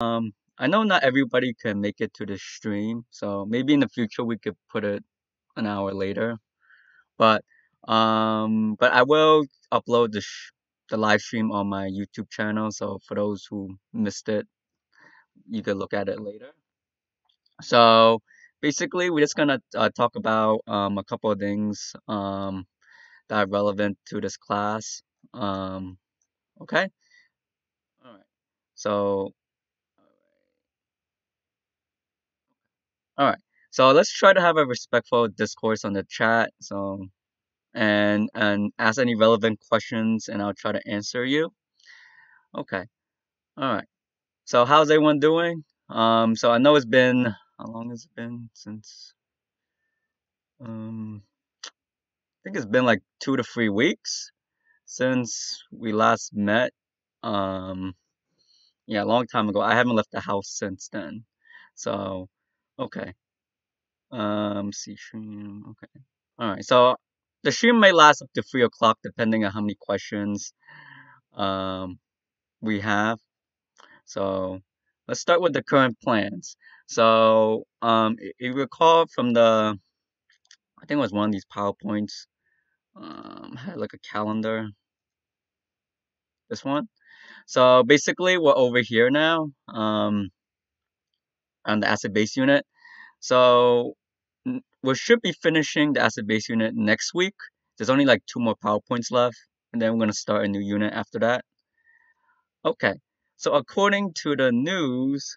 Um, I know not everybody can make it to the stream, so maybe in the future we could put it an hour later. But um, but I will upload the the live stream on my YouTube channel, so for those who missed it, you could look at it later. So basically, we're just gonna uh, talk about um, a couple of things um, that are relevant to this class. Um, okay. All right. So all right. So let's try to have a respectful discourse on the chat. So and and ask any relevant questions, and I'll try to answer you. Okay. All right. So how's everyone doing? Um. So I know it's been how long has it been since? Um. I think it's been like two to three weeks since we last met. Um. Yeah, a long time ago. I haven't left the house since then. So, okay. Um, see stream. Okay. All right. So the stream may last up to three o'clock depending on how many questions um we have. So let's start with the current plans. So um, you recall from the, I think it was one of these PowerPoints, um, had like a calendar. This one. So basically, we're over here now um, on the acid base unit. So we should be finishing the acid base unit next week. There's only like two more PowerPoints left, and then we're gonna start a new unit after that. Okay, so according to the news,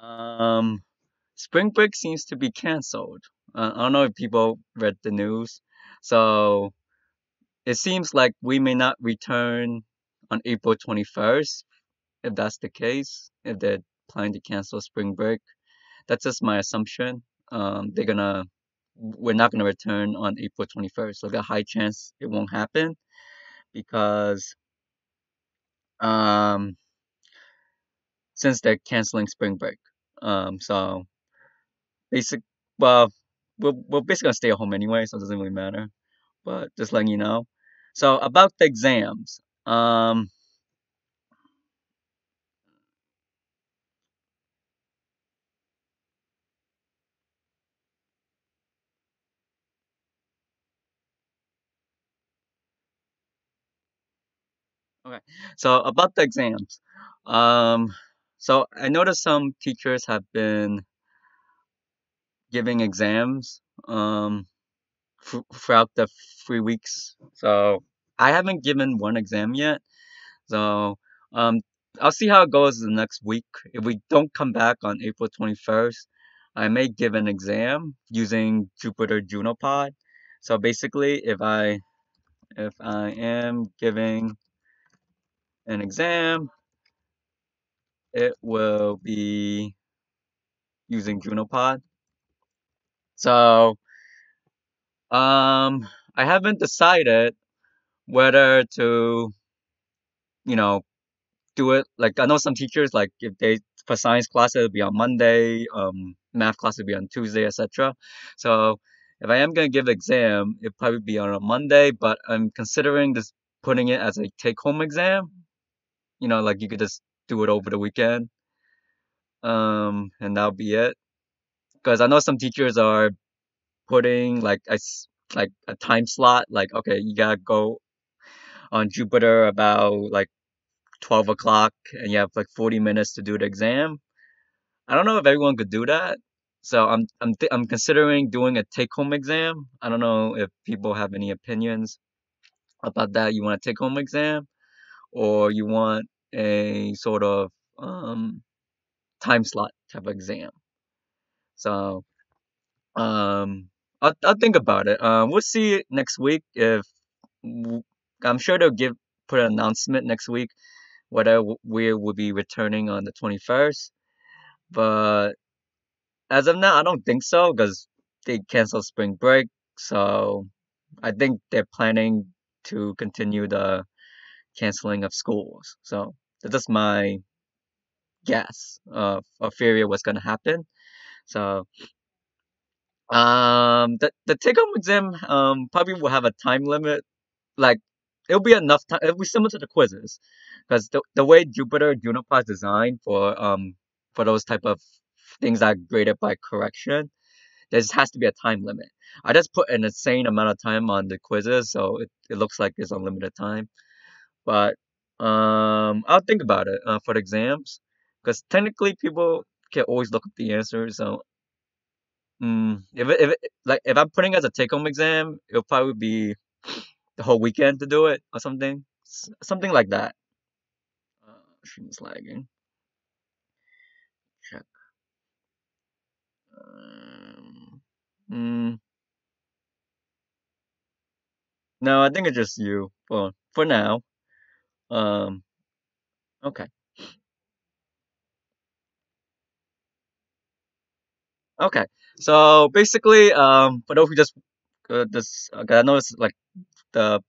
um, spring break seems to be canceled. Uh, I don't know if people read the news. So it seems like we may not return on April 21st. If that's the case, if they're planning to cancel spring break, that's just my assumption. Um, they're gonna, we're not gonna return on April 21st. So there's a high chance it won't happen because um, since they're canceling spring break. Um, so basic, well, we're, we're basically gonna stay at home anyway, so it doesn't really matter. But just letting you know. So about the exams, um, Okay, so about the exams, um, so I noticed some teachers have been giving exams um throughout the three weeks. So I haven't given one exam yet. So um I'll see how it goes the next week. If we don't come back on April 21st, I may give an exam using Jupiter JunoPod. So basically, if I if I am giving an exam, it will be using JunoPod. So, um, I haven't decided whether to, you know, do it. Like I know some teachers, like if they for science class it'll be on Monday, um, math class will be on Tuesday, etc. So if I am gonna give exam, it'll probably be on a Monday, but I'm considering just putting it as a take-home exam. You know, like you could just do it over the weekend, um, and that'll be it. Because I know some teachers are putting like a like a time slot, like okay, you gotta go on jupiter about like 12 o'clock and you have like 40 minutes to do the exam. I don't know if everyone could do that. So I'm I'm th- I'm considering doing a take home exam. I don't know if people have any opinions about that. You want a take home exam or you want a sort of um time slot type of exam. So um I'll, I'll think about it. Um, we'll see next week if I'm sure they'll give put an announcement next week whether we will be returning on the 21st. But as of now, I don't think so because they canceled spring break. So I think they're planning to continue the canceling of schools. So that's my guess of, of theory of what's going to happen. So um, the the take home exam um probably will have a time limit. Like it'll be enough time. It'll be similar to the quizzes, because the the way Jupiter Juniper is designed for um for those type of things that are graded by correction, there just has to be a time limit. I just put an insane amount of time on the quizzes, so it, it looks like it's unlimited time. But um, I'll think about it uh, for the exams, because technically people can always look up the answers. So mm, if it, if it, like if I'm putting as a take-home exam, it'll probably be the whole weekend to do it or something, S- something like that. Uh, stream's lagging. Check. Um, mm, no, I think it's just you. Well, for now. Um, okay. Okay. So basically, um, for those who just uh, this, uh, I it's like the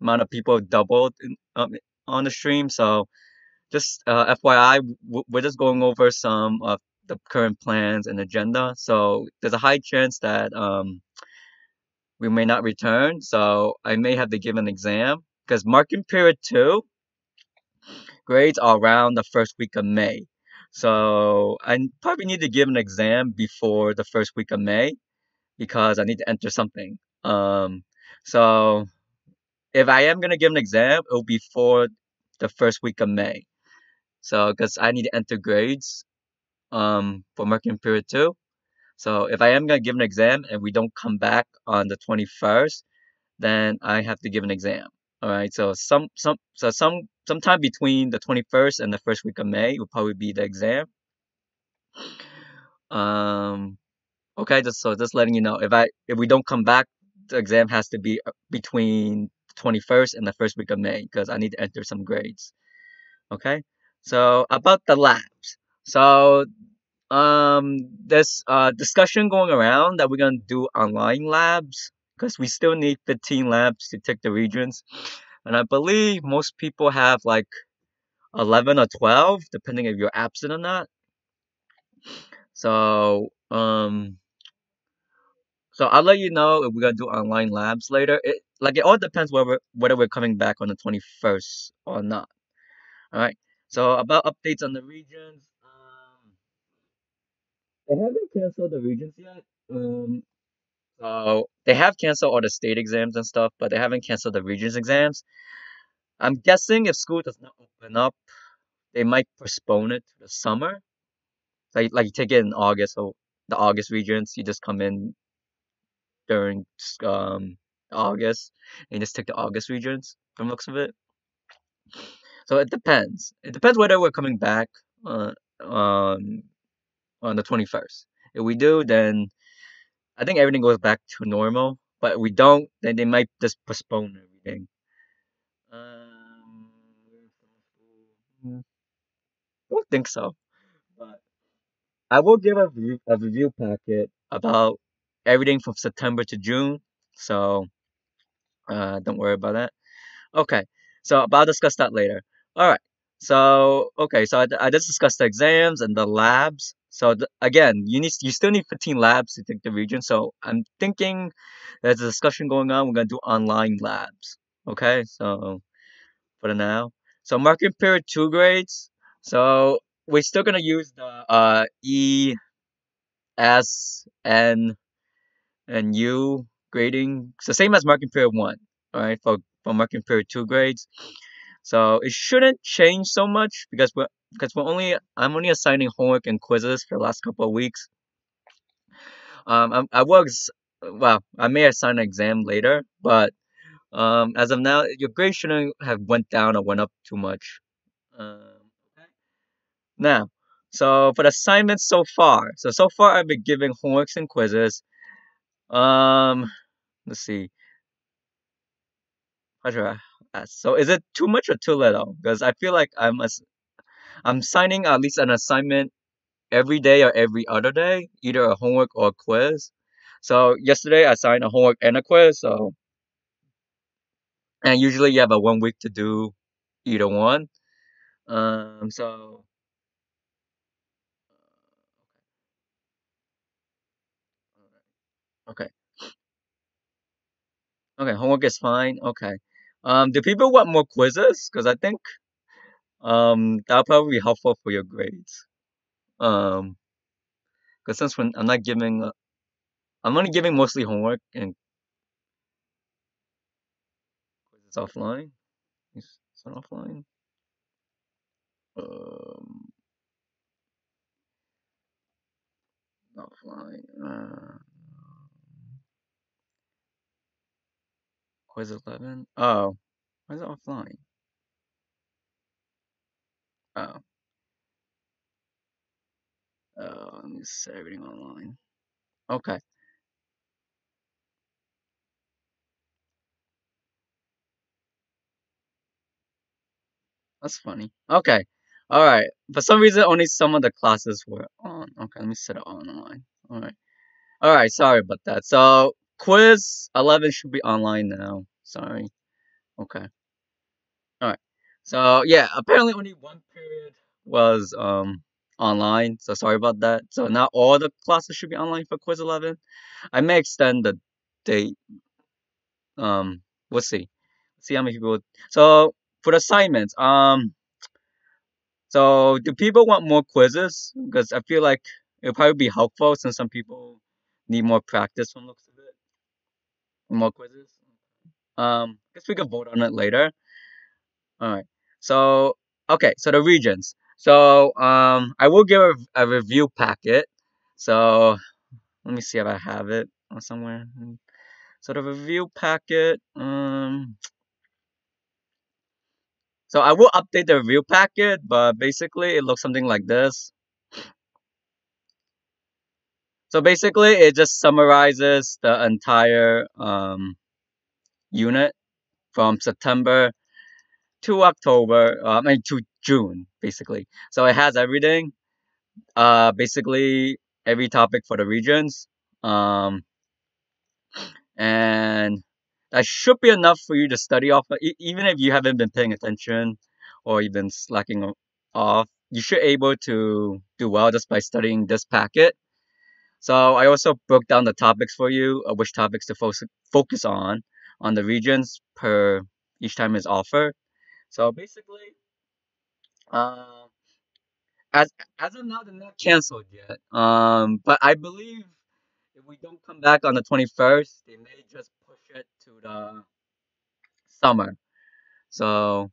amount of people doubled in, um, on the stream. So just uh, FYI, we're just going over some of the current plans and agenda. So there's a high chance that um, we may not return. So I may have to give an exam because marking period two grades are around the first week of May. So I probably need to give an exam before the first week of May because I need to enter something. Um, so if I am gonna give an exam, it will be for the first week of May. So because I need to enter grades um for marking period two. So if I am gonna give an exam and we don't come back on the 21st, then I have to give an exam. All right. So some some so some sometime between the 21st and the first week of May will probably be the exam. Um okay, just so just letting you know if I if we don't come back, the exam has to be uh, between the 21st and the first week of May because I need to enter some grades. Okay? So about the labs. So um there's uh discussion going around that we're gonna do online labs because we still need 15 labs to take the Regents. And I believe most people have like 11 or 12, depending if you're absent or not. So, um, so I'll let you know if we're gonna do online labs later. It like it all depends whether whether we're coming back on the 21st or not. All right. So about updates on the Regents, um, they haven't canceled the Regents yet. Um, so they have canceled all the state exams and stuff, but they haven't canceled the Regents exams. I'm guessing if school does not open up, they might postpone it to the summer. Like like you take it in August, so the August Regents, you just come in during um August and just take the August Regents from looks of it. So it depends. It depends whether we're coming back uh, um on the 21st. If we do, then I think everything goes back to normal. But we don't, then they might just postpone everything. Um, don't think so. But I will give a review, a review packet about everything from September to June. So uh, don't worry about that. Okay, so I'll discuss that later. All right. So okay, so I, I just discussed the exams and the labs. So th again, you need you still need 15 labs to take the region. So I'm thinking there's a discussion going on. We're gonna do online labs. Okay, so for now. So marking period two grades. So we're still gonna use the uh E, S, N, and U grading. So same as marking period one. All right, for for marking period two grades. So it shouldn't change so much because we're because we're only I'm only assigning homework and quizzes for the last couple of weeks. Um, I, I was well, I may assign an exam later, but um, as of now, your grade shouldn't have went down or went up too much. Um, okay. Now, so for the assignments so far, so so far I've been giving homeworks and quizzes. Um, let's see. How should I ask? So is it too much or too little? Because I feel like I'm I'm signing at least an assignment every day or every other day, either a homework or a quiz. So yesterday I signed a homework and a quiz. So and usually you have a one week to do either one. Um, so okay, okay, homework is fine. Okay, Um, do people want more quizzes? Because I think um that'll probably be helpful for your grades. Um, because since when I'm not giving, uh, I'm only giving mostly homework and quizzes offline. Is it offline? Um, offline. Uh, quiz eleven. Oh, why is it offline? Oh. Uh, let me set everything online. Okay. That's funny. Okay. All right. For some reason, only some of the classes were on. Okay, let me set it online. All right. All right. Sorry about that. So quiz 11 should be online now. Sorry. Okay. All right. So yeah, apparently only one period was um online. So sorry about that. So not all the classes should be online for quiz 11. I may extend the date. Um, we'll see. See how many people. So for assignments, um, so do people want more quizzes? Because I feel like it'll probably be helpful since some people need more practice from looks of it. More quizzes. Um, I guess we could vote on it later. All right. So okay. So the Regents. So um, I will give a, a review packet. So let me see if I have it somewhere. So the review packet. Um, so I will update the review packet, but basically it looks something like this. So basically it just summarizes the entire um, unit from September to October, uh, I mean to June, basically. So it has everything, uh, basically every topic for the Regents, um, and that should be enough for you to study off. Even if you haven't been paying attention or you've been slacking off, you should able to do well just by studying this packet. So I also broke down the topics for you, uh, which topics to fo focus on, on the Regents per each time is offered. So basically, uh, as as of now, they're not canceled yet. Um, but I believe if we don't come back on the 21st, they may just push it to the summer. So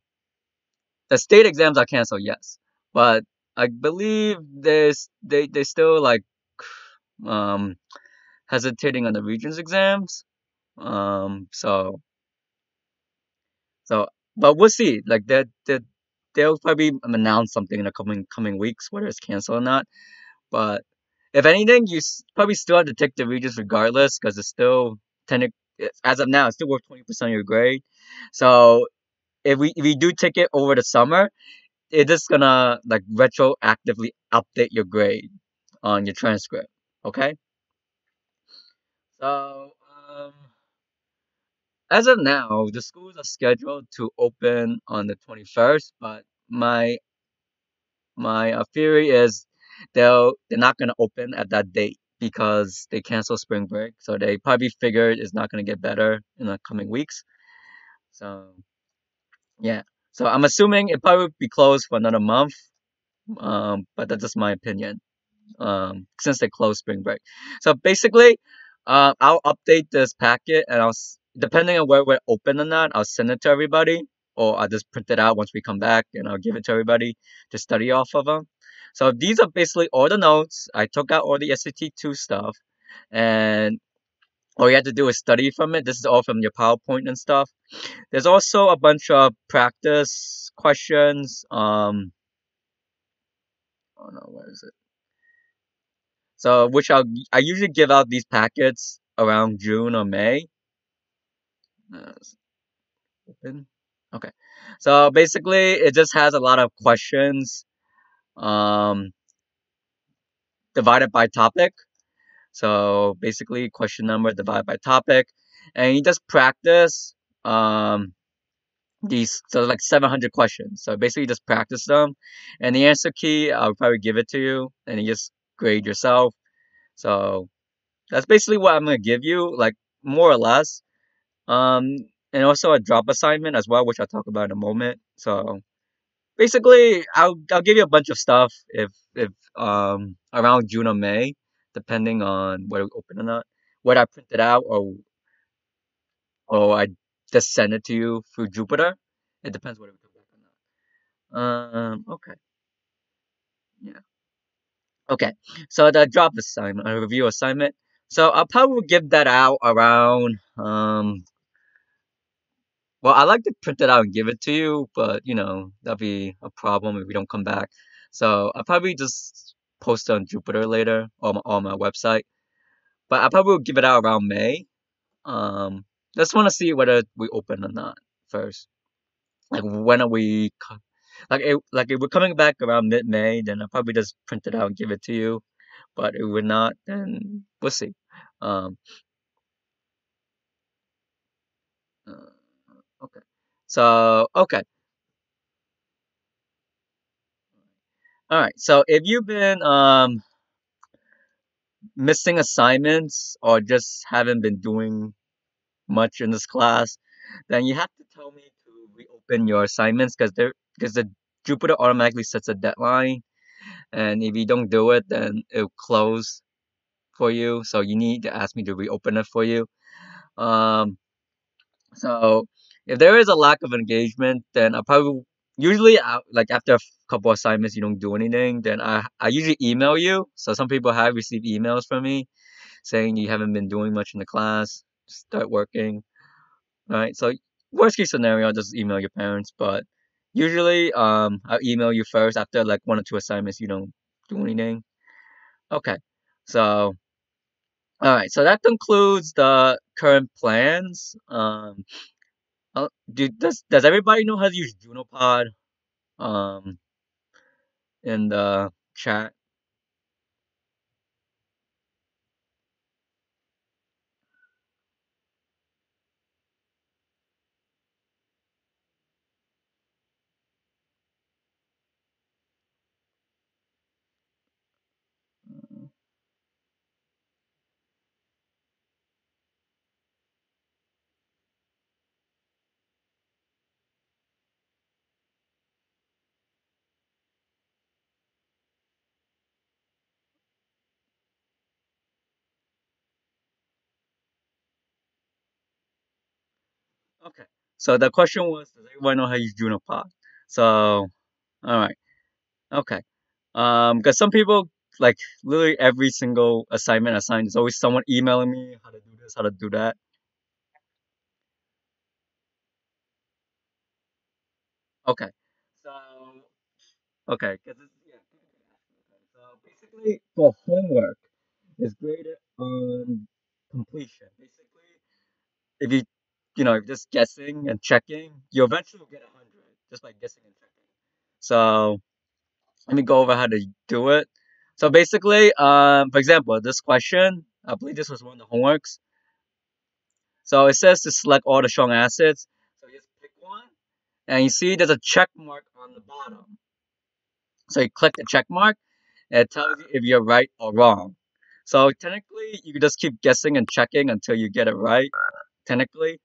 the state exams are canceled, yes, but I believe there's they they still like um hesitating on the Regents exams. Um, so so but we'll see. Like that that they'll probably announce something in the coming coming weeks, whether it's canceled or not. But if anything, you probably still have to take the Regents regardless because it's still technic as of now, it's still worth twenty percent of your grade. So if we if you do take it over the summer, it is gonna like retroactively update your grade on your transcript. Okay. So as of now, the schools are scheduled to open on the twenty first, but my my uh, theory is they'll they're not gonna open at that date because they cancel spring break. So they probably figured it's not gonna get better in the coming weeks. So yeah. So I'm assuming it probably be closed for another month. Um, but that's just my opinion. Um, since they closed spring break. So basically, uh, I'll update this packet and I'll depending on where we're open or not, I'll send it to everybody or I'll just print it out once we come back and I'll give it to everybody to study off of them. So these are basically all the notes. I took out all the SAT2 stuff and all you have to do is study from it. This is all from your PowerPoint and stuff. There's also a bunch of practice questions. Um, oh no, where is it? So, which I'll, I usually give out these packets around June or May. Uh, open. Okay. So basically, it just has a lot of questions um, divided by topic. So basically, question number divided by topic, and you just practice um, these. So like 700 questions. So basically, just practice them, and the answer key I'll probably give it to you, and you just grade yourself. So that's basically what I'm gonna give you, like more or less. Um, and also a drop assignment as well, which I'll talk about in a moment. So basically, I'll I'll give you a bunch of stuff if if um around June or May, depending on whether we open or not, whether I print it out or or I just send it to you through Jupiter. It depends whether we come back or not. Um, okay. Yeah. Okay. So the drop assignment, a review assignment. So I'll probably give that out around um well, I like to print it out and give it to you, but you know, that'd be a problem if we don't come back. So I'll probably just post it on Jupiter later on my, on my website. But I probably will give it out around May. Um, just want to see whether we open or not first. Like when are we? Like it, like if we're coming back around mid-May, then I'll probably just print it out and give it to you. But if we're not, then we'll see. Um, uh, okay. So okay. All right. So if you've been um missing assignments or just haven't been doing much in this class, then you have to tell me to reopen your assignments because they're because the Jupiter automatically sets a deadline, and if you don't do it, then it'll close for you. So you need to ask me to reopen it for you. Um, so if there is a lack of engagement, then I probably usually I, like after a couple assignments you don't do anything, then I I usually email you. So some people have received emails from me saying you haven't been doing much in the class, start working. Right. So worst case scenario, just email your parents. But usually, um, I'll email you first after like one or two assignments. You don't do anything. Okay. So all right. So that concludes the current plans. Um, uh, do, does does everybody know how to use Junopod? Um, in the chat. Okay. So the question was, does everyone know how to use Junopod? So, all right. Okay. Um, because some people like literally every single assignment assigned is always someone emailing me how to do this, how to do that. Okay. So okay, because yeah. So basically, for homework, it's graded on completion. Basically, if you you know just guessing and checking, you eventually will get a hundred just by guessing and checking. So let me go over how to do it. So basically, um, for example, this question, I believe this was one of the homeworks. So it says to select all the strong acids. So you just pick one, and you see there's a check mark on the bottom. So you click the check mark, and it tells you if you're right or wrong. So technically, you can just keep guessing and checking until you get it right. Technically,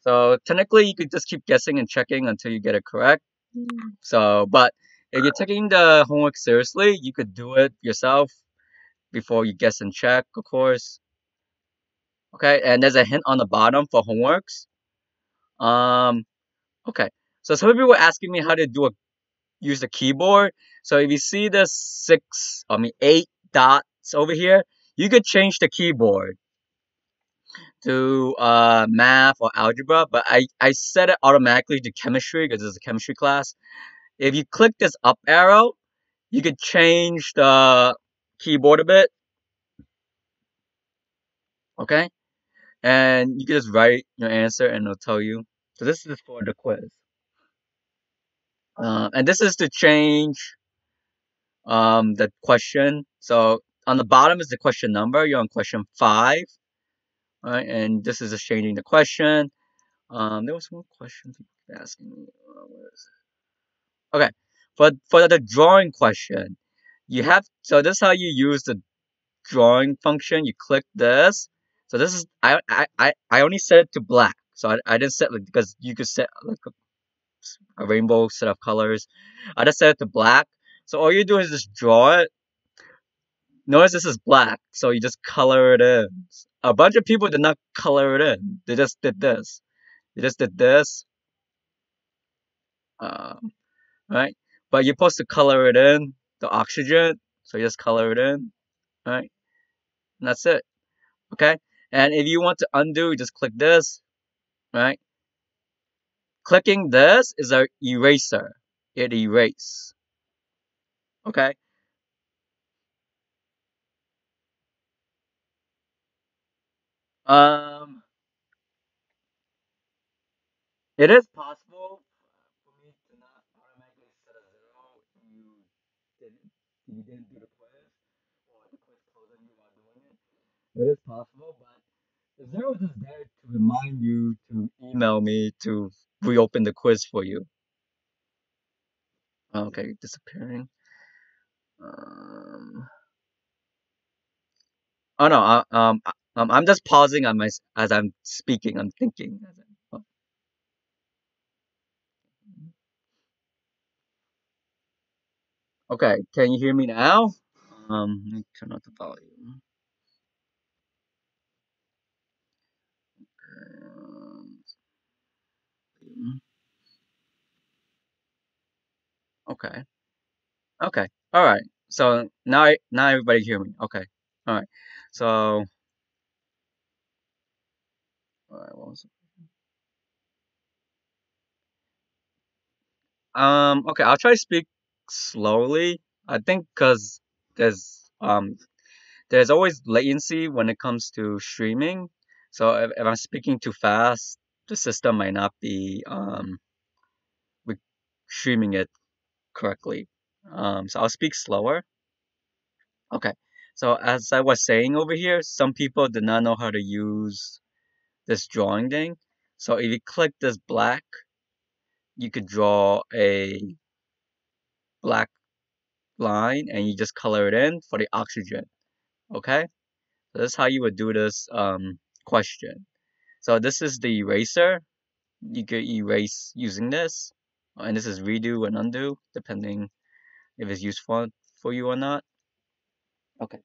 So technically, you could just keep guessing and checking until you get it correct. So, but if you're taking the homework seriously, you could do it yourself before you guess and check, of course. Okay, and there's a hint on the bottom for homeworks. Um, okay. So some people were asking me how to do a use the keyboard. So if you see the six, I mean eight dots over here, you could change the keyboard to uh math or algebra, but I I set it automatically to chemistry because it's a chemistry class. If you click this up arrow, you could change the keyboard a bit, okay? And you can just write your answer and it'll tell you. So this is for the quiz. Uh, and this is to change um, the question. So on the bottom is the question number. You're on question five. Right, and this is just changing the question. Um, there was one question asking me. Uh? Okay, for for the drawing question, you have so this is how you use the drawing function. You click this, So this is I I I I only set it to black. So I, I didn't set like because you could set like a, a rainbow set of colors. I just set it to black. So all you do is just draw it. Notice this is black, so you just color it in. A bunch of people did not color it in. They just did this. They just did this. Um, right? But you're supposed to color it in, the oxygen. So you just color it in, right? And that's it. Okay? And if you want to undo, just click this, right? Clicking this is a eraser. It erase. Okay? Um, it is possible for me to not automatically set a zero if you didn't, you didn't do the quiz or the quiz closed on you while doing it. It is possible, but the zero is just there to remind you to email me to reopen the quiz for you. Okay, disappearing. Um, oh no, uh, um, um, I'm just pausing on my as I'm speaking. I'm thinking. Okay, can you hear me now? Um, let me turn up the volume. Um, Okay. Okay. All right. So now, now everybody hear me. Okay. All right. So, all right. What was it? Um. Okay. I'll try to speak slowly. I think because there's um there's always latency when it comes to streaming. So if, if I'm speaking too fast, the system might not be um re- streaming it correctly. Um. So I'll speak slower. Okay. So as I was saying over here, some people did not know how to use this drawing thing. So if you click this black, you could draw a black line and you just color it in for the oxygen. Okay? So this is how you would do this um, question. So this is the eraser. You could erase using this. And this is redo and undo, depending if it's useful for you or not. Okay.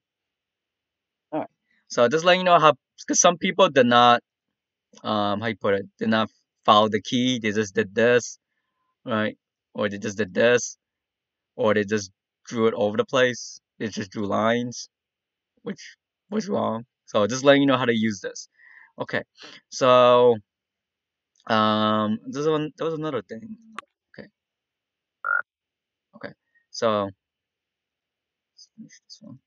Alright. So just letting you know how, because some people did not, um, how you put it, did not follow the key. They just did this, right? Or they just did this. Or they just drew it over the place. They just drew lines, which was wrong. So just letting you know how to use this. Okay. So, um, this one, there was another thing. Okay. Okay. So, finish this one.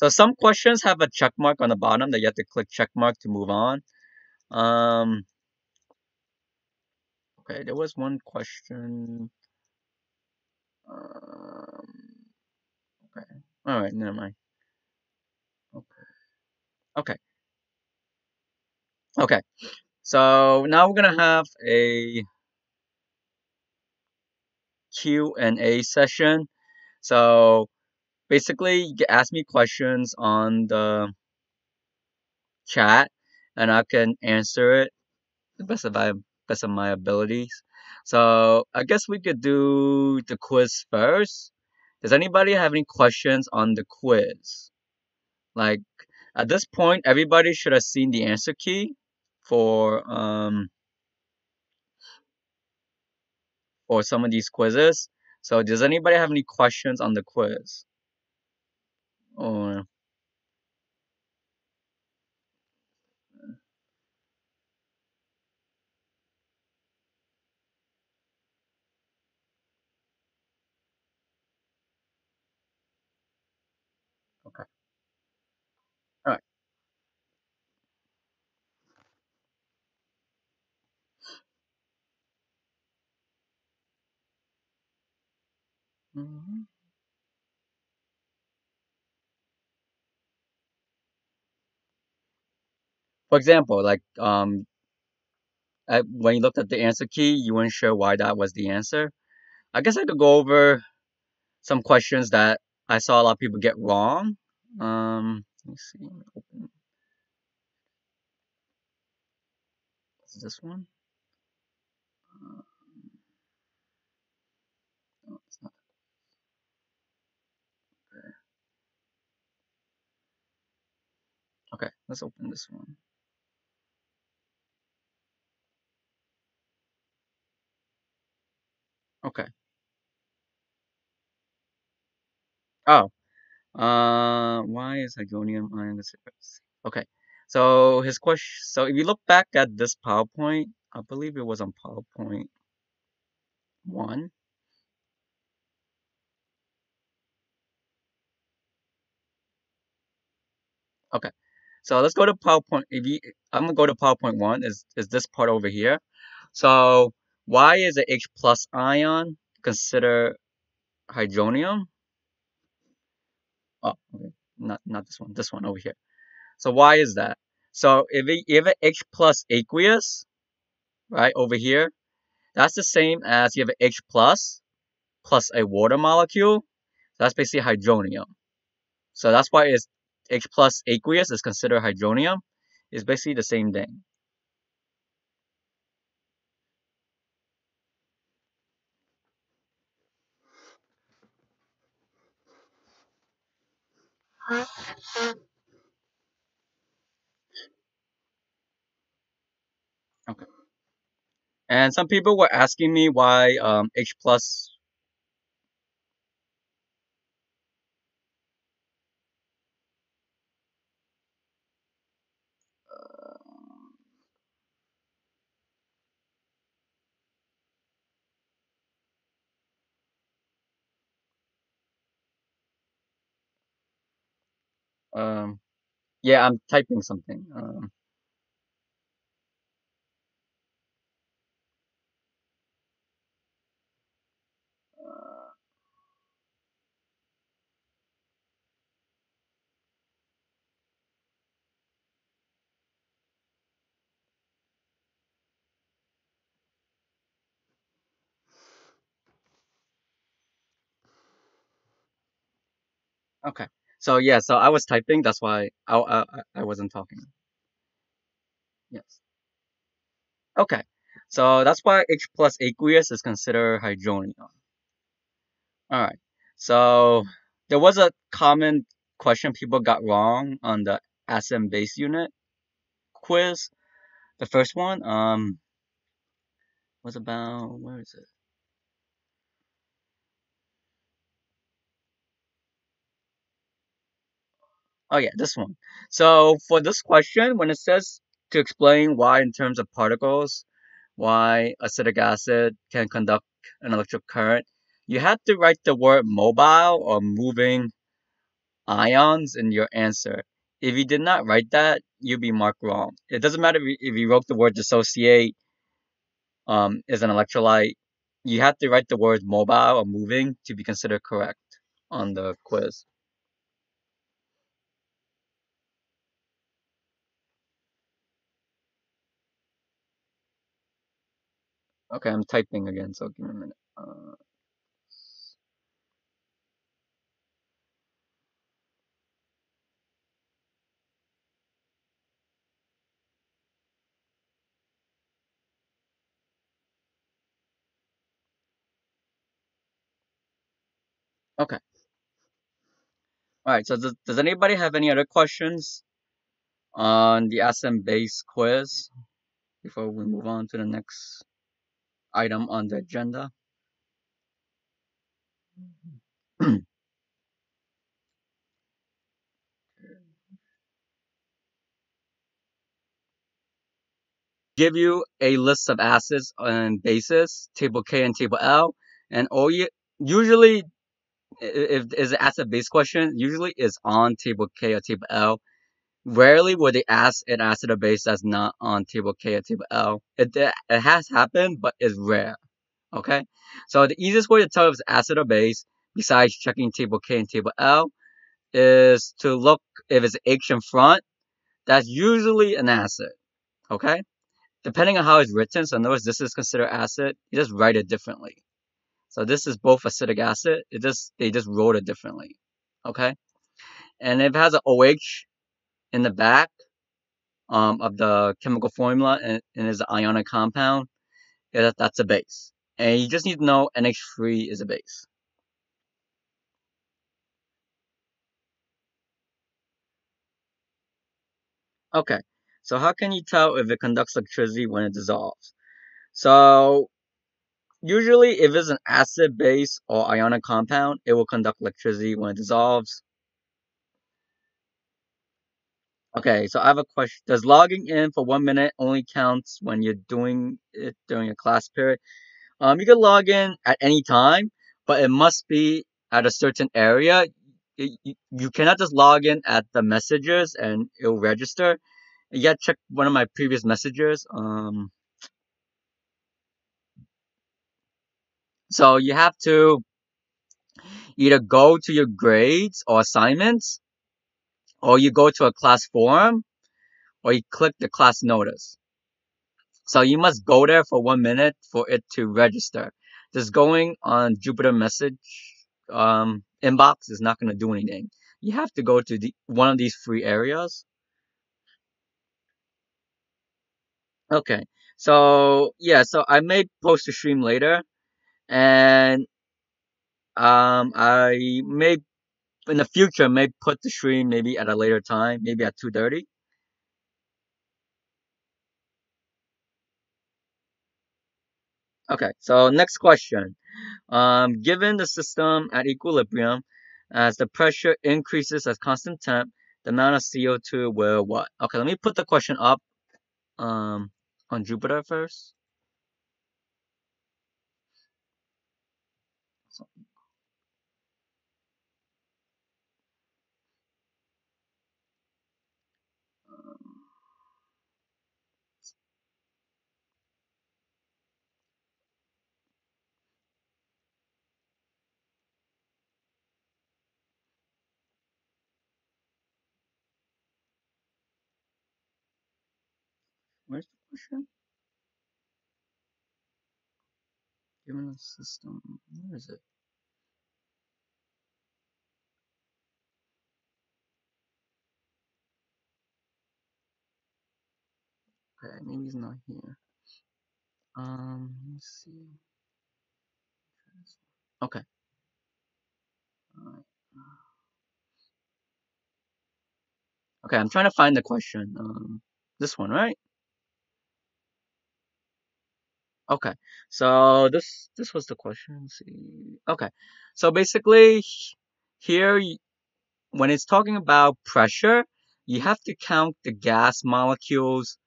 So some questions have a check mark on the bottom that you have to click check mark to move on. Um, okay, there was one question. Um, okay. All right, never mind. Okay. Okay. Okay. So now we're gonna have a Q&A session. So basically, you can ask me questions on the chat, and I can answer it the best of my best of my abilities. So I guess we could do the quiz first. Does anybody have any questions on the quiz? Like at this point, everybody should have seen the answer key for um for some of these quizzes. So does anybody have any questions on the quiz? Or okay. All right. Mhm. For example, like um when you looked at the answer key, you weren't sure why that was the answer. I guess I could go over some questions that I saw a lot of people get wrong. Um, Let me see. Is this one? Uh. Okay, let's open this one. Okay. Oh, uh, why is hydronium ion the surface? Okay, so his question. So if you look back at this PowerPoint, I believe it was on PowerPoint one. Okay, so let's go to PowerPoint. If you, I'm gonna go to PowerPoint one. Is is this part over here? So why is the H plus ion consider hydronium? Oh, okay, not not this one. This one over here. So why is that? So if it, if an H plus aqueous, right over here, that's the same as you have an H plus plus a water molecule. That's basically hydronium. So that's why it's H plus aqueous is considered hydronium. It's basically the same thing. Okay. And some people were asking me why um, H plus. Um, yeah, I'm typing something. Um, okay. So yeah, so I was typing. That's why I I, I wasn't talking. Yes. Okay. So that's why H plus aqueous is considered hydronium. All right. So there was a common question people got wrong on the acid base unit quiz. The first one um was about where is it? Oh yeah, this one. So for this question, when it says to explain why in terms of particles, why acetic acid can conduct an electric current, you have to write the word mobile or moving ions in your answer. If you did not write that, you'd be marked wrong. It doesn't matter if you wrote the word dissociate um, is an electrolyte. You have to write the word mobile or moving to be considered correct on the quiz. Okay, I'm typing again, so give me a minute. Uh, okay. All right. So does, does anybody have any other questions on the acid base quiz before we move on to the next item on the agenda? Give you a list of assets and bases, table K and table L, and all you usually if is an acid base question, usually is on table K or table L. Rarely would they ask an acid or base that's not on table K or table L. It, it has happened, but it's rare. Okay? So the easiest way to tell if it's acid or base, besides checking table K and table L, is to look if it's H in front. That's usually an acid. Okay? Depending on how it's written, so notice this is considered acid, you just write it differently. So this is both acetic acid. It just they just wrote it differently. Okay? And if it has an OH, in the back um, of the chemical formula and, and is an ionic compound, yeah, that's a base. And you just need to know NH3 is a base. Okay, so how can you tell if it conducts electricity when it dissolves? So usually if it's an acid base or ionic compound, it will conduct electricity when it dissolves. Okay, so I have a question. Does logging in for one minute only counts when you're doing it during a class period? Um, you can log in at any time, but it must be at a certain area you, you cannot just log in at the messages and it'll register. Gotta check one of my previous messages. Um, so you have to either go to your grades or assignments, or you go to a class forum, or you click the class notice. So you must go there for one minute for it to register. Just going on Jupiter message um, inbox is not going to do anything. You have to go to the, one of these three areas. Okay, so yeah, so I may post a stream later, and um, I may in the future may put the stream maybe at a later time, maybe at two thirty. Okay, so next question. Um, given the system at equilibrium, as the pressure increases at constant temp, the amount of CO2 will what? Okay, let me put the question up um, on Jupiter first. Where's the question? Given system, where is it? Okay, maybe he's not here. Um, let's see. Okay. Okay, I'm trying to find the question. Um, this one, right? Okay, so this this was the question. Let's see, okay, so basically here, when it's talking about pressure, you have to count the gas molecules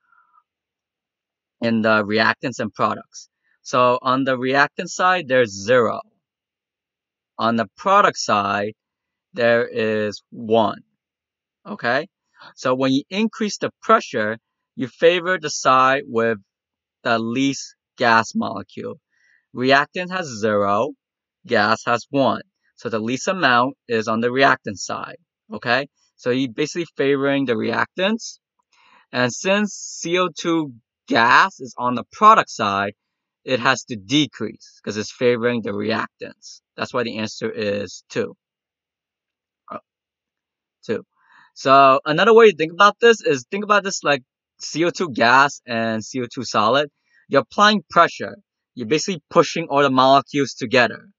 in the reactants and products. So on the reactant side, there's zero. On the product side, there is one. Okay? So when you increase the pressure, you favor the side with the least gas molecule. Reactant has zero, gas has one. So the least amount is on the reactant side. Okay? So you're basically favoring the reactants. And since CO2 gas is on the product side, it has to decrease because it's favoring the reactants. That's why the answer is 2. Oh, 2. So another way to think about this is think about this like CO2 gas and CO2 solid. You're applying pressure. You're basically pushing all the molecules together.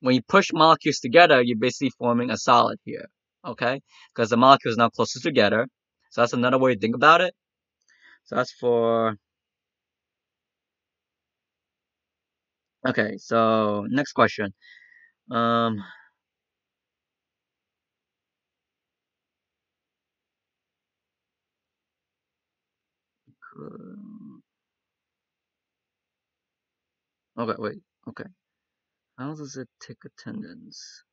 When you push molecules together, you're basically forming a solid here. Okay? Because the molecules are now closer together. So that's another way to think about it. So that's for... Okay, so next question. Um, Oh, okay, wait, okay. How does it take attendance?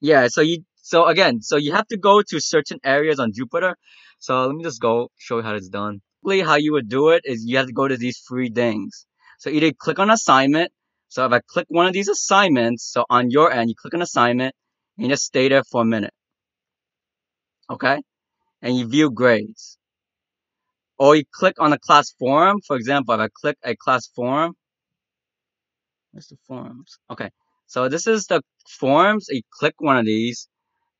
Yeah, so you so again, so you have to go to certain areas on Jupiter. So let me just go show you how it's done. Basically, how you would do it is you have to go to these three things. So either click on assignment. So if I click one of these assignments, so on your end, you click on assignment and you just stay there for a minute. Okay? And you view grades. Or you click on a class forum. For example, if I click a class forum, where's the forums? Okay. So this is the forums. You click one of these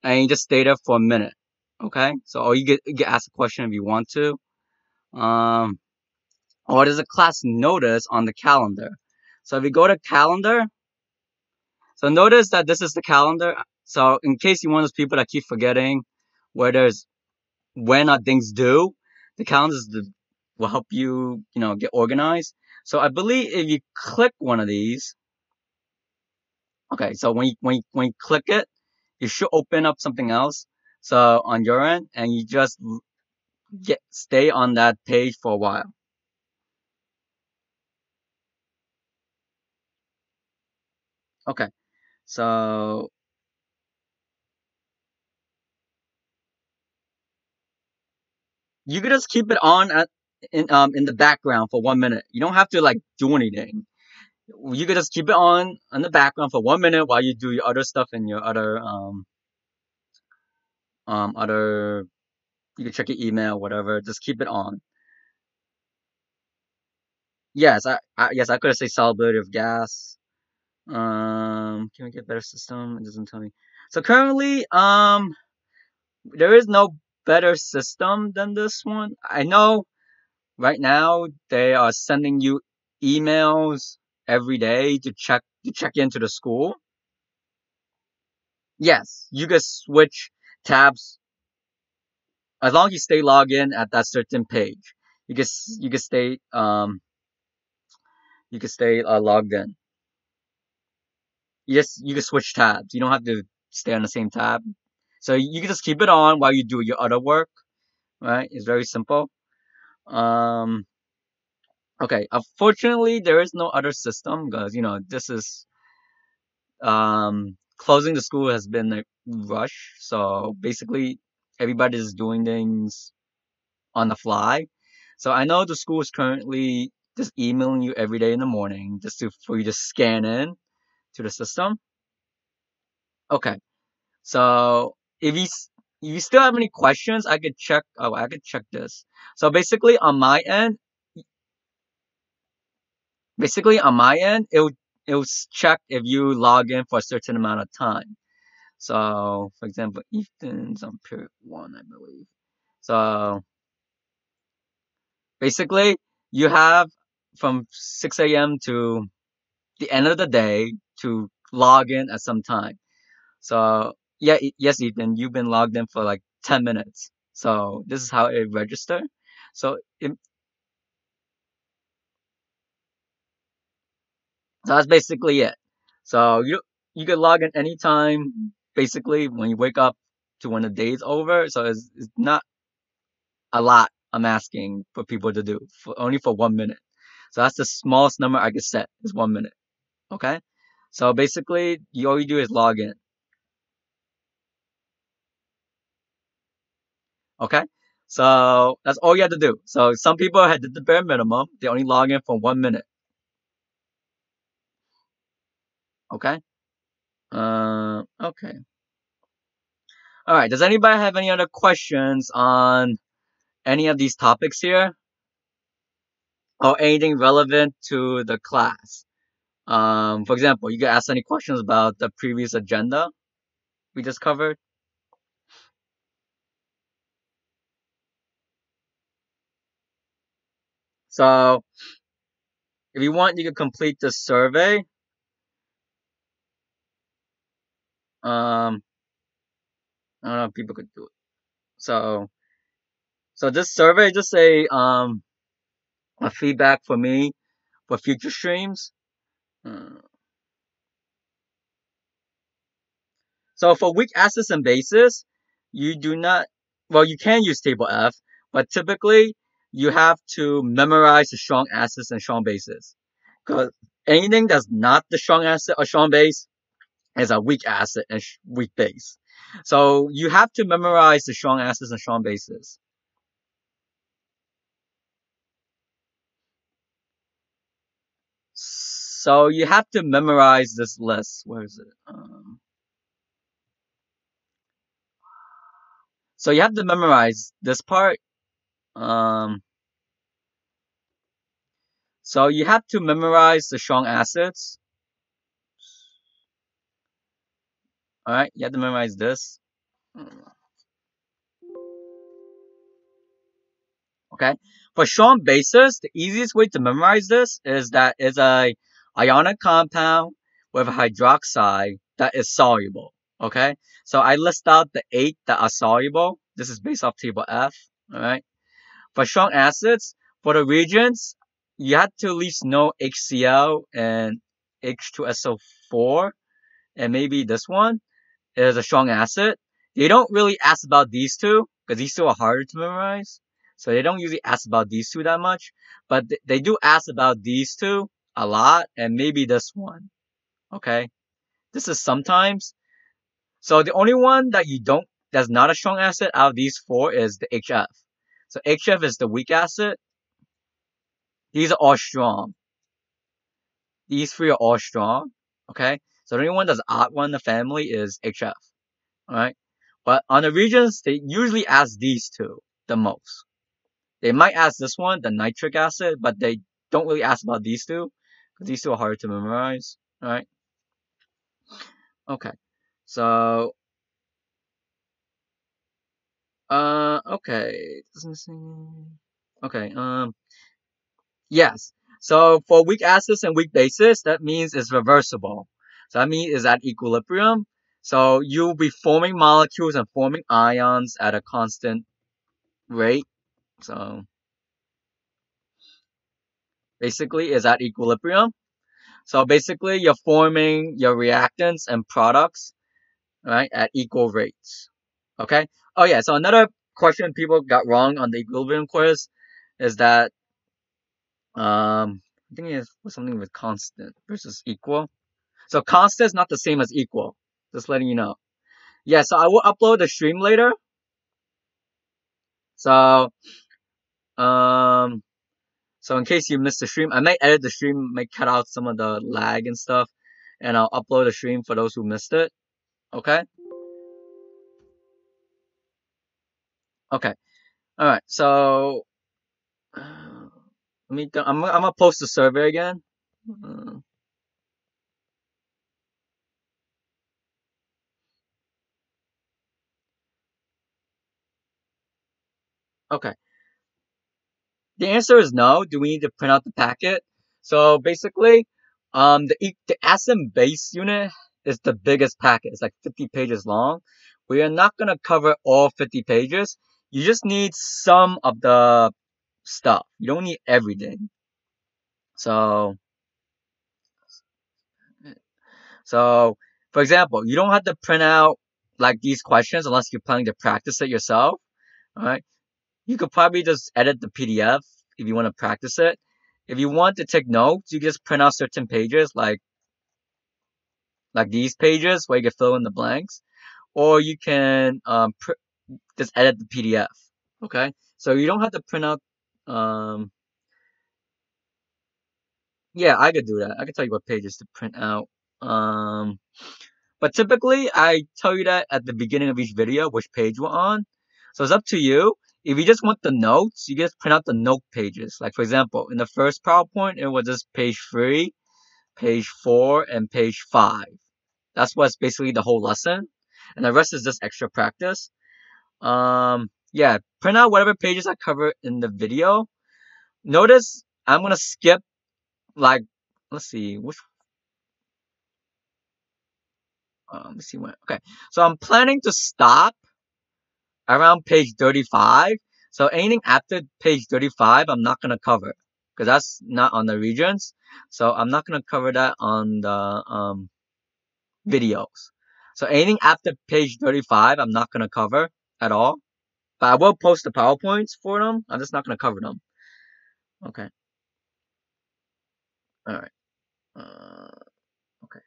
and you just stay there for a minute. Okay, so or you get you get asked a question if you want to. Um, or there's a class notice on the calendar. So if you go to calendar, so notice that this is the calendar. So in case you're one of those people that keep forgetting where there's when are things due, the calendar will help you, you know, get organized. So I believe if you click one of these, okay, so when you, when you, when you click it, you should open up something else. So on your end, and you just get stay on that page for a while. Okay, so you could just keep it on at in um in the background for one minute. You don't have to like do anything. You could just keep it on in the background for one minute while you do your other stuff and your other um um other you can check your email, whatever. Just keep it on. Yes, I, I yes I could have said solubility of gas. Um, can we get better system? It doesn't tell me. So currently, um, there is no better system than this one. I know right now they are sending you emails every day to check to check into the school. Yes, you can switch tabs as long as you stay logged in at that certain page. You can you can stay um you can stay uh, logged in. You you can switch tabs. You don't have to stay on the same tab. So you can just keep it on while you do your other work. Right? It's very simple. Um, okay. Unfortunately, there is no other system because you know this is um closing the school has been a rush. So basically, everybody's doing things on the fly. So I know the school is currently just emailing you every day in the morning just to for you to scan in to the system. Okay. So if you you still have any questions, I could check. Oh, I could check this. So basically, on my end, basically on my end, it will it will check if you log in for a certain amount of time. So, for example, Ethan's on period one, I believe. So basically, you have from 6 a.m. to the end of the day to log in at some time. So yeah, yes, Ethan, you've been logged in for like 10 minutes. So this is how it register. So it, so that's basically it. So you you can log in anytime, basically when you wake up to when the day's over. So it's, it's not a lot I'm asking for people to do for only for one minute. So that's the smallest number I can set is one minute. Okay. So basically, you all you do is log in. Okay? So that's all you have to do. So some people had did the bare minimum. They only log in for one minute. Okay? Uh, okay. All right. Does anybody have any other questions on any of these topics here? Or anything relevant to the class? Um, for example, you can ask any questions about the previous agenda we just covered. So if you want, you can complete this survey. Um, I don't know if people could do it. So, so this survey just a um a feedback for me for future streams. Uh, so for weak acids and bases, you do not. Well, you can use table F, but typically you have to memorize the strong acids and strong bases. Because anything that's not the strong acid or strong base is a weak acid and weak base. So you have to memorize the strong acids and strong bases. So you have to memorize this list. Where is it? Um, so you have to memorize this part. Um, so you have to memorize the strong acids. Alright, you have to memorize this. Okay. For strong bases, the easiest way to memorize this is that it's a ionic compound with a hydroxide that is soluble. Okay. So I list out the eight that are soluble. This is based off table F. All right. For strong acids, for the Regents, you have to at least know HCl and H2SO4 and maybe this one is a strong acid. They don't really ask about these two because these two are harder to memorize. So they don't usually ask about these two that much, but th they do ask about these two a lot and maybe this one. Okay. This is sometimes. So the only one that you don't, that's not a strong acid out of these four is the HF. So HF is the weak acid. These are all strong. These three are all strong. Okay. So the only one that's odd one in the family is HF. Alright. But on the Regents, they usually ask these two the most. They might ask this one, the nitric acid, but they don't really ask about these two. Because these two are hard to memorize. Alright. Okay. So uh okay. Okay, um yes. So for weak acids and weak bases, that means it's reversible. So that means it's at equilibrium. So you'll be forming molecules and forming ions at a constant rate. So basically is at equilibrium. So basically you're forming your reactants and products, right, at equal rates. Okay? Oh yeah, so another question people got wrong on the equilibrium quiz is that um, I think it was something with constant versus equal. So constant is not the same as equal. Just letting you know. Yeah, so I will upload the stream later. So, um, so in case you missed the stream, I might edit the stream, might cut out some of the lag and stuff, and I'll upload the stream for those who missed it. Okay. Okay. All right. So let me. I'm. I'm gonna post the survey again. Uh, okay. The answer is no. Do we need to print out the packet? So basically, um, the the acid base unit is the biggest packet. It's like 50 pages long. We are not gonna cover all 50 pages. You just need some of the stuff. You don't need everything. So, so for example, you don't have to print out like these questions unless you're planning to practice it yourself. All right. You could probably just edit the PDF if you want to practice it. If you want to take notes, you just print out certain pages like like these pages where you can fill in the blanks, or you can um, just edit the PDF. Okay, so you don't have to print out um, yeah, I could do that. I could tell you what pages to print out. Um, but typically, I tell you that at the beginning of each video, which page we're on. So it's up to you. If you just want the notes, you just print out the note pages. Like, for example, in the first PowerPoint, it was just page 3, page 4, and page 5. That's what's basically the whole lesson. And the rest is just extra practice. Um, yeah, print out whatever pages I cover in the video. Notice I'm gonna skip like let's see which uh, let me see when okay so I'm planning to stop around page 35 so anything after page 35 I'm not gonna cover because that's not on the Regents. so I'm not gonna cover that on the um videos so anything after page 35 I'm not gonna cover at all but I will post the PowerPoints for them. I'm just not going to cover them. Okay. Alright. Uh, okay.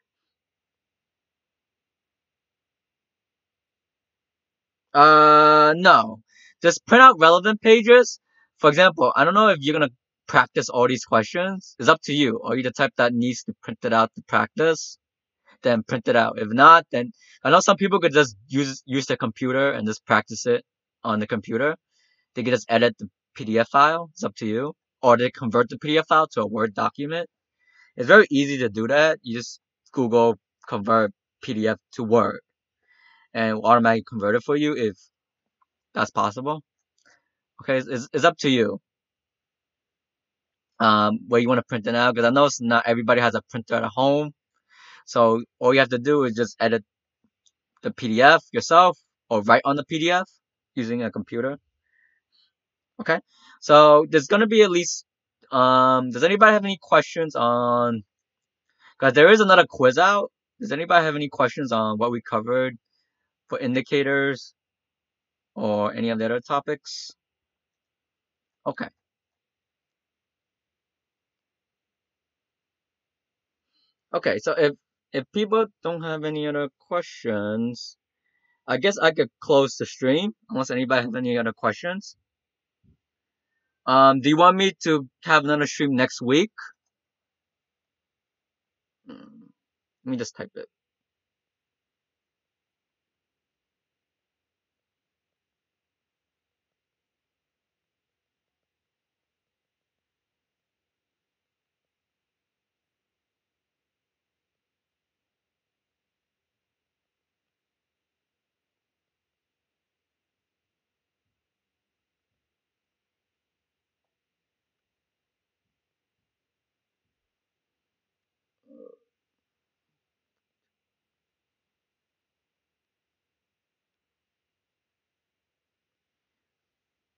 Uh, no. Just print out relevant pages. For example, I don't know if you're going to practice all these questions. It's up to you. Are you the type that needs to print it out to practice? Then print it out. If not, then I know some people could just use use their computer and just practice it on the computer. They can just edit the PDF file. It's up to you. Or they convert the PDF file to a Word document. It's very easy to do that. You just Google convert PDF to Word and automatically convert it for you if that's possible. Okay, it's, it's up to you. Um, where you want to print it out, because I know it's not everybody has a printer at home. So all you have to do is just edit the PDF yourself or write on the PDF using a computer. Okay, so there's gonna be at least. Um, does anybody have any questions on? Because there is another quiz out. Does anybody have any questions on what we covered for indicators or any of the other topics? Okay. Okay, so if if people don't have any other questions, I guess I could close the stream unless anybody has any other questions. Um, do you want me to have another stream next week? Hmm, let me just type it.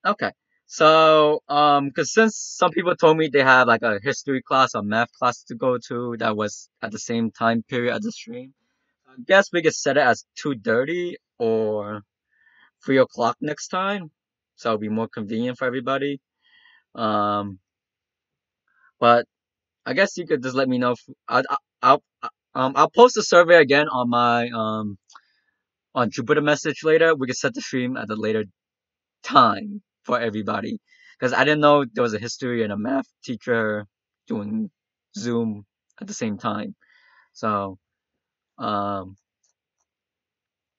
Okay. So, um, cause since some people told me they have like a history class or math class to go to that was at the same time period as the stream, I guess we could set it as 2.30 or 3 o'clock next time. So it'll be more convenient for everybody. Um, but I guess you could just let me know. If, I, I, I'll, um, I'll post a survey again on my, um, on Jupiter message later. We can set the stream at a later time for everybody because I didn't know there was a history and a math teacher doing Zoom at the same time. So, um,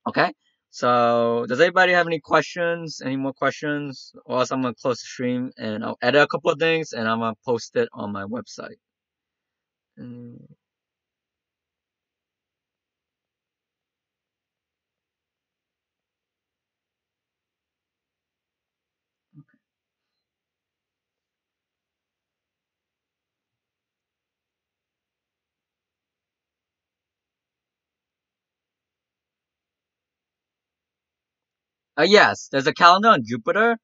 okay. So, does anybody have any questions? Any more questions? Or else I'm gonna close the stream and I'll edit a couple of things and I'm gonna post it on my website. Mm. Uh, yes, there's a calendar on Jupiter.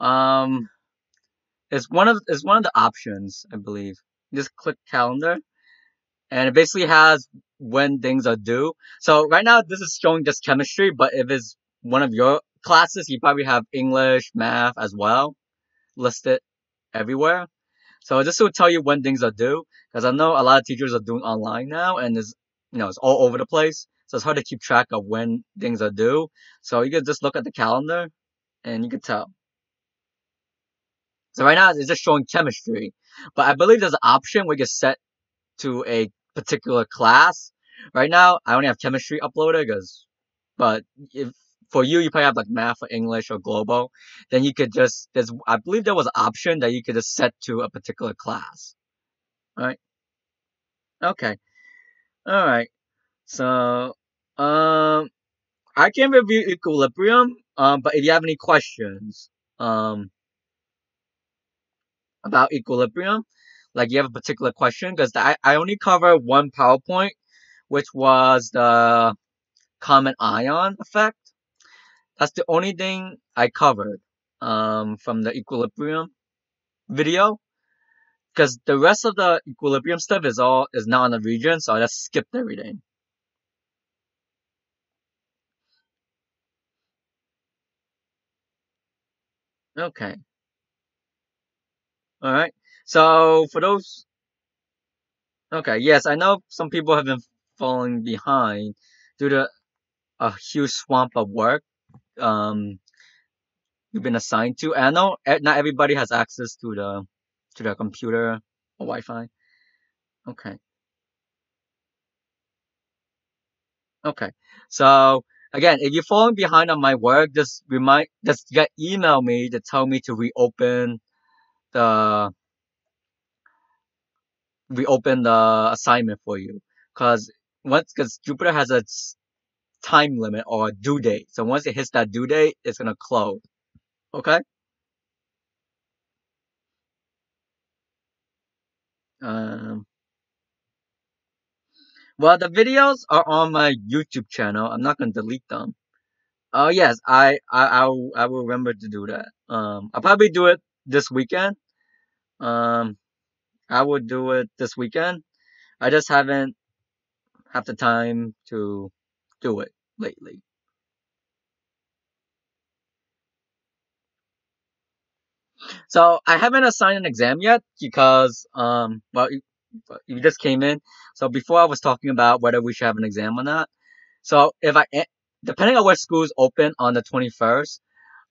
Um, it's one of it's one of the options, I believe. just click calendar, and it basically has when things are due. So right now this is showing just chemistry, but if it's one of your classes, you probably have English, math as well listed everywhere. So this will tell you when things are due, because I know a lot of teachers are doing online now, and it's you know it's all over the place. So it's hard to keep track of when things are due. So you can just look at the calendar and you can tell. So right now it's just showing chemistry. But I believe there's an option you can set to a particular class. Right now I only have chemistry uploaded because but if for you you probably have like math or English or global, then you could just there's I believe there was an option that you could just set to a particular class. Alright. Okay. Alright. So, um, I can review Equilibrium, um, but if you have any questions, um, about Equilibrium, like you have a particular question, because I, I only cover one PowerPoint, which was the common ion effect. That's the only thing I covered, um, from the Equilibrium video. Because the rest of the Equilibrium stuff is all, is not on the Regents, so I just skipped everything. Okay. All right. So for those, okay, yes, I know some people have been falling behind due to a huge swamp of work um you've been assigned to. And I know not everybody has access to the to the computer or Wi-Fi. Okay. Okay. So again, if you're falling behind on my work, just remind, just get email me to tell me to reopen the reopen the assignment for you. Cause once, cause Jupiter has a time limit or due date. So once it hits that due date, it's gonna close. Okay. Um well, the videos are on my YouTube channel. I'm not gonna delete them. Oh yes, I I I will, I will remember to do that. Um, I'll probably do it this weekend. Um, I would do it this weekend. I just haven't have the time to do it lately. So I haven't assigned an exam yet because um well you, just came in. So before I was talking about whether we should have an exam or not. So if I eh, depending on what school is open on the 21st,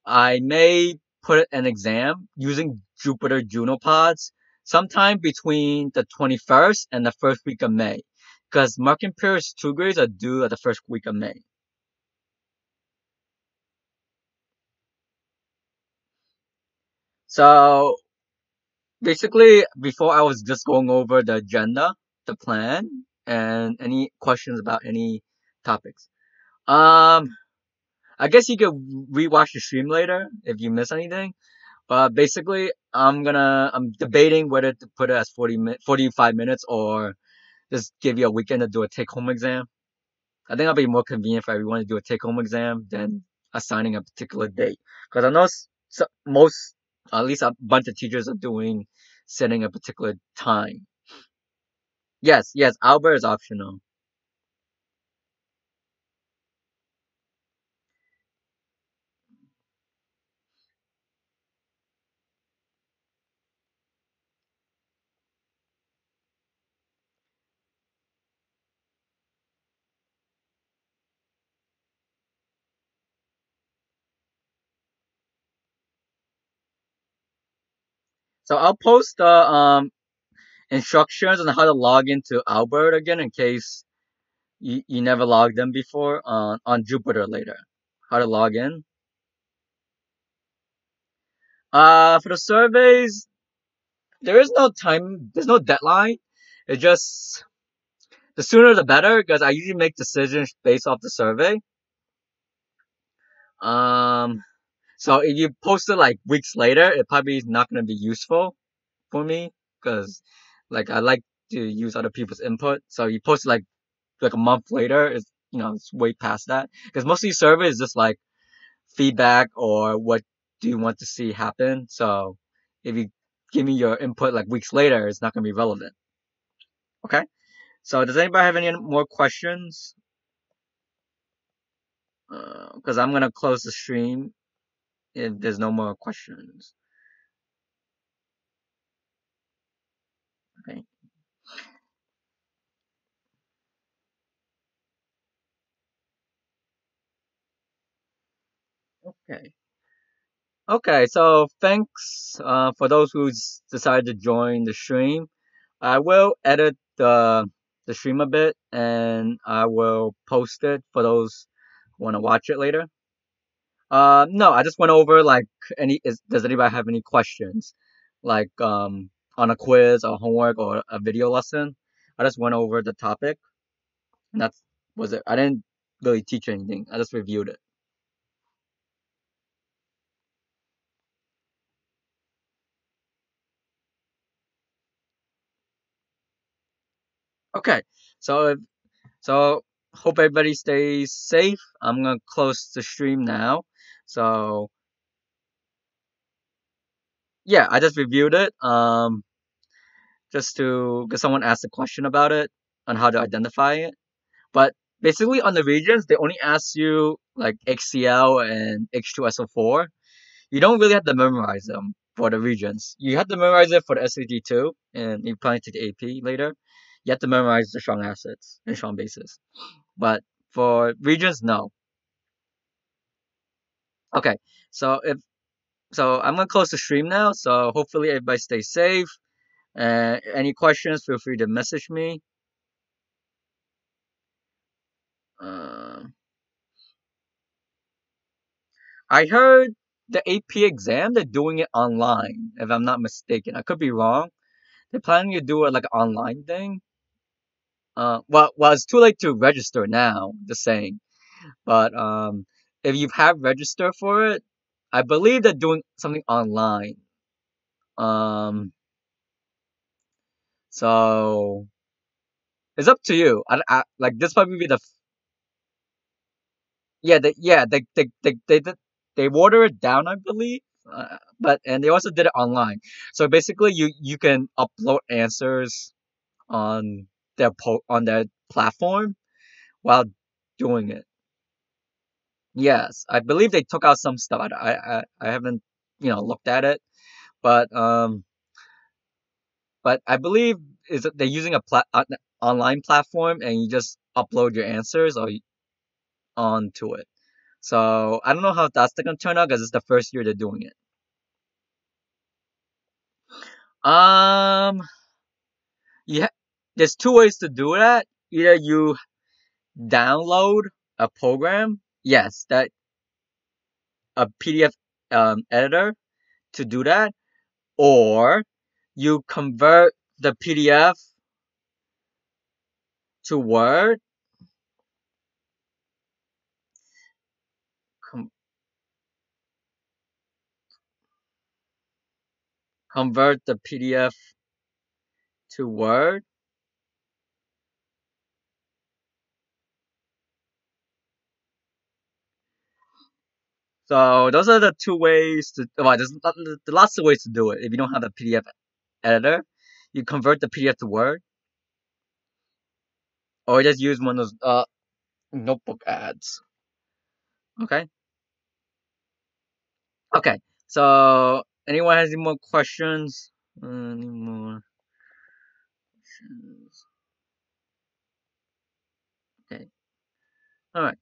I may put an exam using Jupiter Juno pods sometime between the 21st and the first week of May. Because Mark and Pierce two grades are due at the first week of May. So basically, before I was just going over the agenda, the plan, and any questions about any topics. Um, I guess you could rewatch the stream later if you miss anything. But basically, I'm gonna I'm debating whether to put it as 40 mi- 45 minutes or just give you a weekend to do a take home exam. I think it'll be more convenient for everyone to do a take home exam than assigning a particular date. Because I know so, most, at least a bunch of teachers are doing setting a particular time. Yes, yes, Albert is optional. So I'll post the um instructions on how to log into Albert again in case you, you never logged in before on on Jupiter later. How to log in. Uh, for the surveys, there is no time. There's no deadline. It just the sooner the better because I usually make decisions based off the survey. Um, so if you post it like weeks later, it probably is not going to be useful for me because like I like to use other people's input. So you post it like like a month later, it's you know it's way past that because most of these surveys is just like feedback or what do you want to see happen. So if you give me your input like weeks later, it's not going to be relevant. Okay. So does anybody have any more questions? Because uh, I'm gonna close the stream if there's no more questions. Okay. Okay. Okay, so thanks uh, for those who decided to join the stream. I will edit the the stream a bit and I will post it for those who want to watch it later. Uh, no, I just went over like any. Is, does anybody have any questions, like um on a quiz or homework or a video lesson? I just went over the topic. And that's was it. I didn't really teach anything. I just reviewed it. Okay, so so hope everybody stays safe. I'm gonna close the stream now. So yeah, I just reviewed it. Um, just to because someone asked a question about it on how to identify it. But basically on the Regents, they only ask you like HCl and H2SO4. You don't really have to memorize them for the Regents. You have to memorize it for the SAT too, and you probably take the AP later. You have to memorize the strong acids and strong bases. But for Regents, no. Okay, so if so, I'm gonna close the stream now. So hopefully everybody stays safe. Uh, any questions? Feel free to message me. Uh, I heard the AP exam they're doing it online. If I'm not mistaken, I could be wrong. They're planning to do it like an online thing. Uh, well, well, it's too late to register now. Just saying, but um, if you have registered for it, I believe they're doing something online. Um, So it's up to you. I, I like this probably be the yeah they yeah they they they they they, they water it down I believe. Uh, but and they also did it online. So basically you you can upload answers on their po- on their platform while doing it. Yes, I believe they took out some stuff. I, I, I haven't, you know, looked at it, but um, but I believe is they're using a pla- an online platform and you just upload your answers or onto it. So I don't know how that's gonna turn out because it's the first year they're doing it. Um, yeah, there's two ways to do that. Either you download a program, yes, that a PDF um, editor to do that, or you convert the PDF to Word, convert the PDF to Word. So those are the two ways to. Well, there's lo- lo- lots of ways to do it. If you don't have a PDF editor, you convert the PDF to Word, or just use one of those uh, notebook ads. Okay. Okay. So anyone has any more questions? Any more questions? Okay. All right.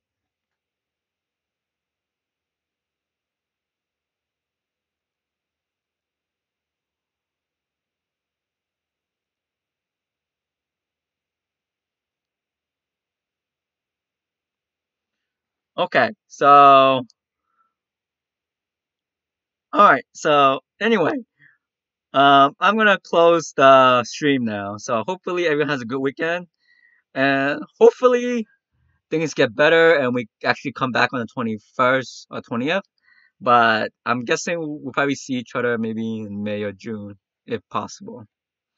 Okay. So all right. So anyway, um, I'm gonna close the stream now. So hopefully everyone has a good weekend, and hopefully things get better and we actually come back on the 21st or 20th. But I'm guessing we'll probably see each other maybe in May or June if possible.